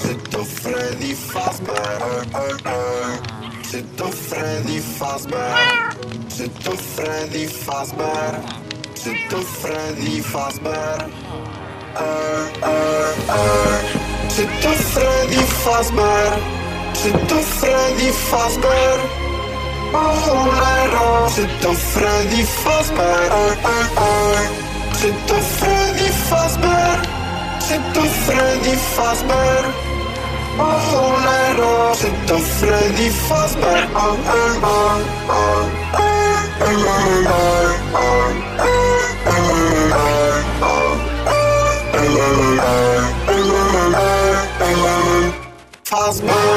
C'est ton Freddy Fazbear. C'est ton Freddy Fazbear. C'est ton Freddy Fazbear. C'est ton Freddy Fazbear. C'est ton Freddy Fazbear. C'est ton Freddy Fazbear. C'est ton Freddy Fazbear. C'est ton Freddy Freddy Fazbear. A cholera, czy to Freddy Fazbear? A, a, a, a, a, a, a, a, a. Fazbear.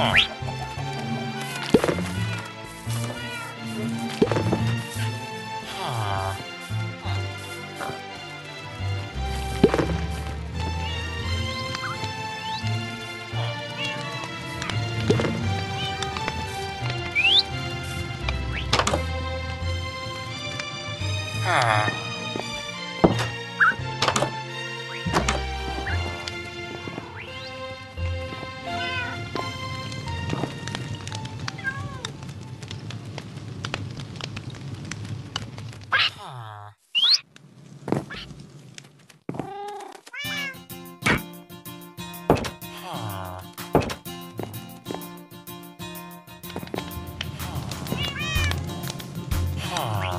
Ага. Shaw.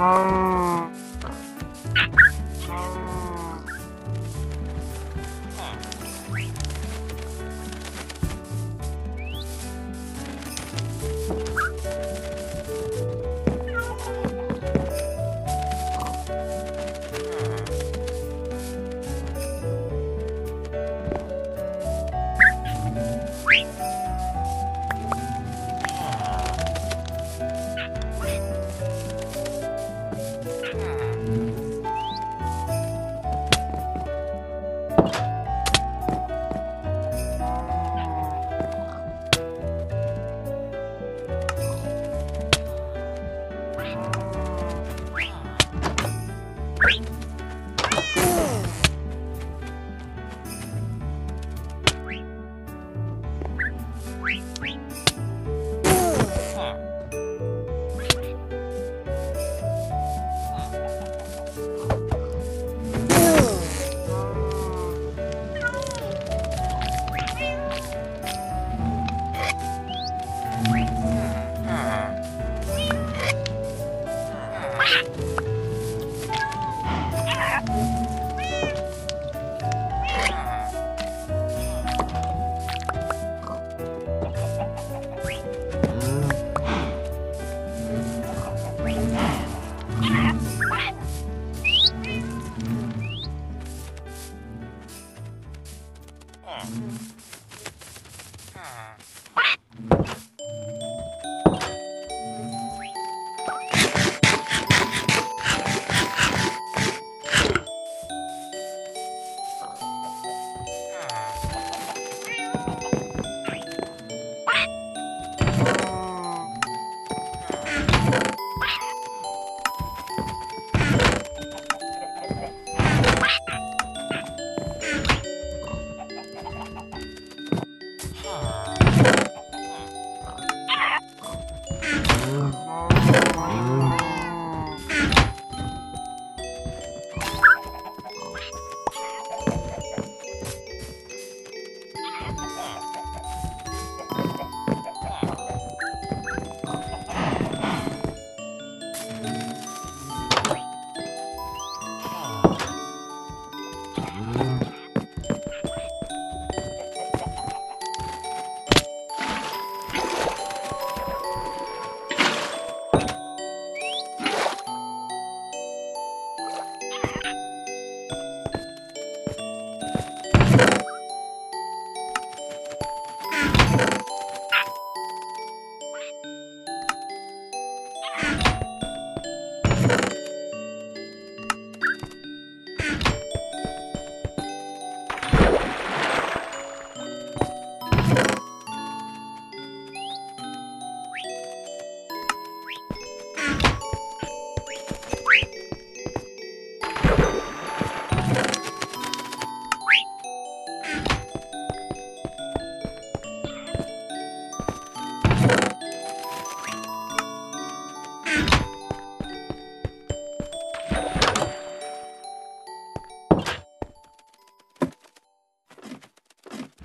Tchau. Oh, my God.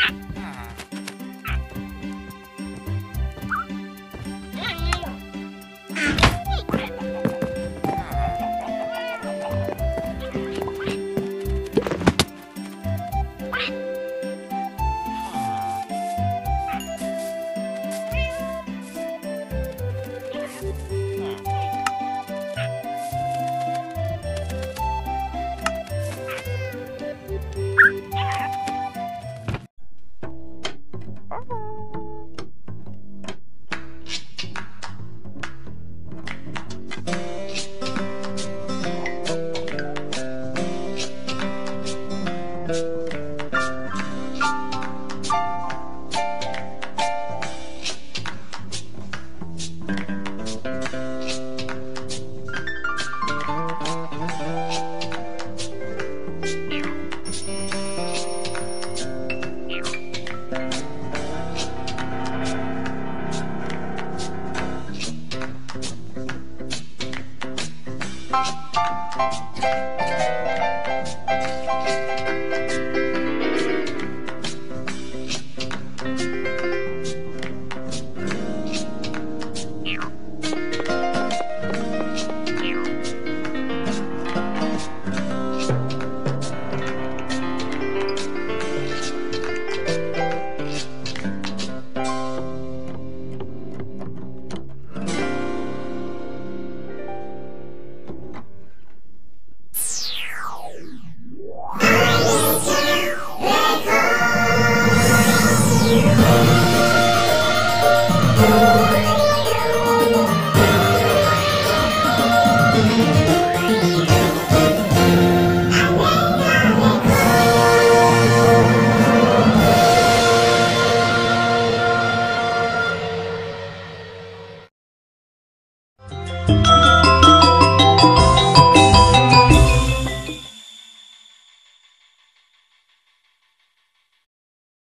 Hmm.